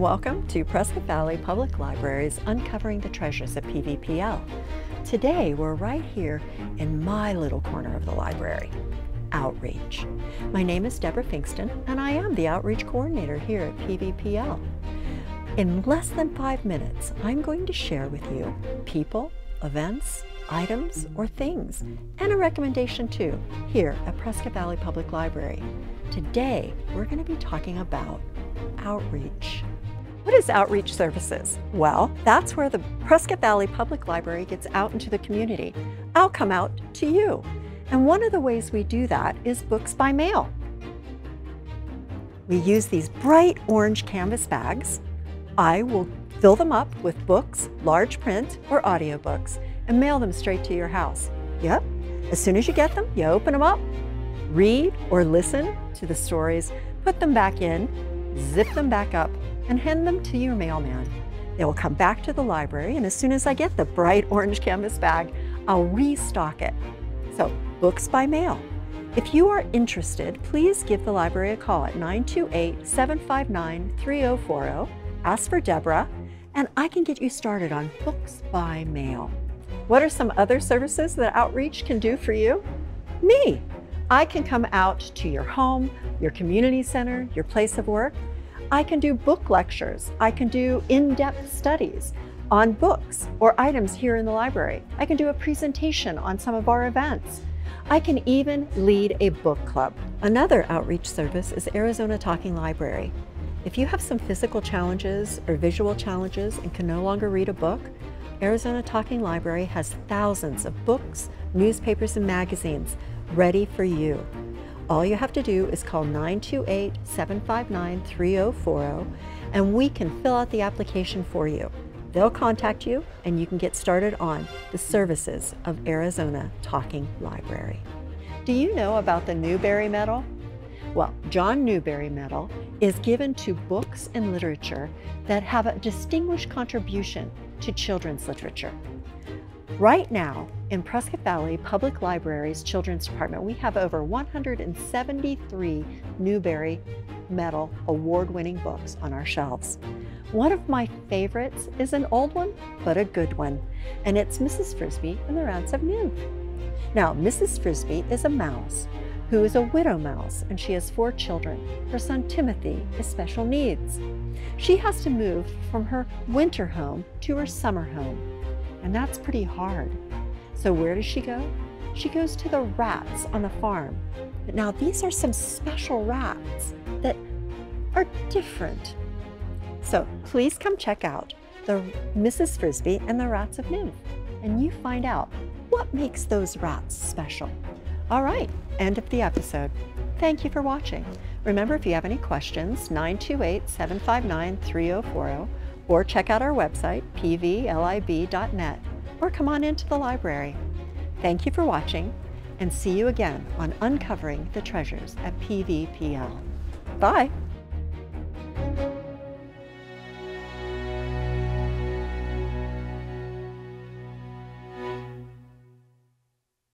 to Prescott Valley Public Library's Uncovering the Treasures of PVPL. Today we're right here in my little corner of the library, Outreach. My name is Deborah Finkston and I am the Outreach Coordinator here at PVPL. In less than five minutes, I'm going to share with you people, events, items, or things, and a recommendation too, here at Prescott Valley Public Library. Today, we're going to be talking about outreach. What is outreach services? Well, that's where the Prescott Valley Public Library gets out into the community. I'll come out to you. And one of the ways we do that is books by mail. We use these bright orange canvas bags. I will fill them up with books, large print, or audiobooks, and mail them straight to your house. Yep, as soon as you get them, you open them up, read or listen to the stories, put them back in, zip them back up, and hand them to your mailman. They will come back to the library, and as soon as I get the bright orange canvas bag, I'll restock it. So, books by mail. If you are interested, please give the library a call at 928 759 3040. Ask for Deborah, and I can get you started on books by mail. What are some other services that Outreach can do for you? Me. I can come out to your home, your community center, your place of work. I can do book lectures. I can do in-depth studies on books or items here in the library. I can do a presentation on some of our events. I can even lead a book club. Another outreach service is Arizona Talking Library. If you have some physical challenges or visual challenges and can no longer read a book, Arizona Talking Library has thousands of books, newspapers, and magazines ready for you. All you have to do is call 928 759 3040 and we can fill out the application for you. They'll contact you and you can get started on the services of Arizona Talking Library. Do you know about the Newbery Medal? Well, John Newbery Medal is given to books and literature that have a distinguished contribution to children's literature. Right now, in Prescott Valley Public Library's Children's Department, we have over 173 Newbery Medal award-winning books on our shelves. One of my favorites is an old one, but a good one, and it's Mrs. Frisby and the Rats of Newf. Now, Mrs. Frisby is a mouse who is a widow mouse, and she has four children. Her son Timothy is special needs. She has to move from her winter home to her summer home, and that's pretty hard. So where does she go? She goes to the rats on the farm. But now these are some special rats that are different. So please come check out the Mrs. Frisby and the Rats of Newf, and you find out what makes those rats special. All right, end of the episode. Thank you for watching. Remember, if you have any questions, 928-759-3040, or check out our website, pvlib.net, or come on into the library. Thank you for watching, and see you again on Uncovering the Treasures at PVPL. Bye!